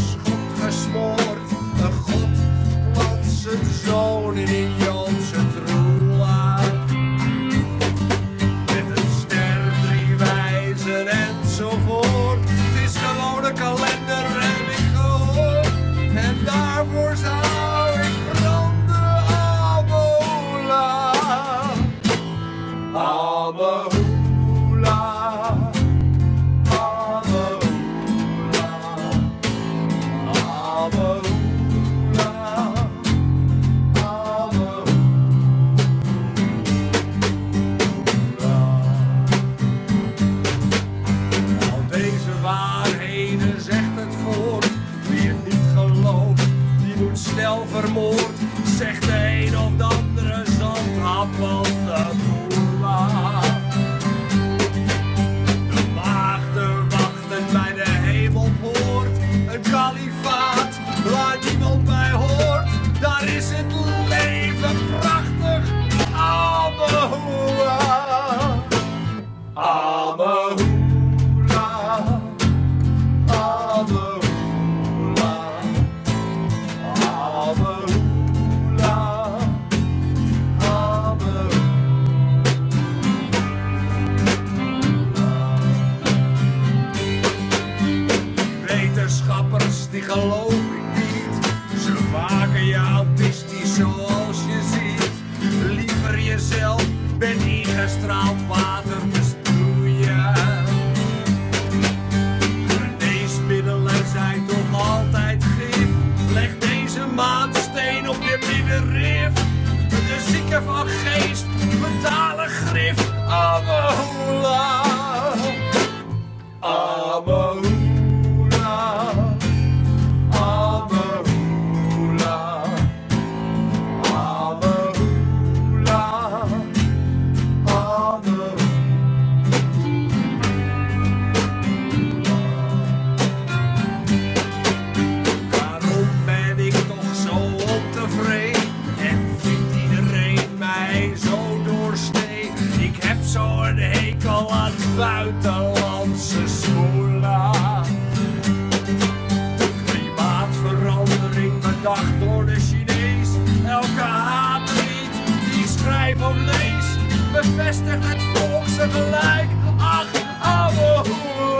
schot gesmoord. Een god plant zijn zoon in een Joodse. Met een ster, drie wijzen Wetenschappers die geloof ik niet. Ze maken je autistisch zoals je ziet. Liever jezelf met ingestraald water besproeien. Geneesmiddelen zijn toch altijd gif. Leg deze maansteen op je middenrif. De zieken van geest betalen grif. Amehoela. Aan buitenlandse smoela. Klimaatverandering bedacht door de Chinees. Elke haatlied die schrijf of lees, bevestigt het volk zijn gelijk. Ach, Amehoela. Amehoela.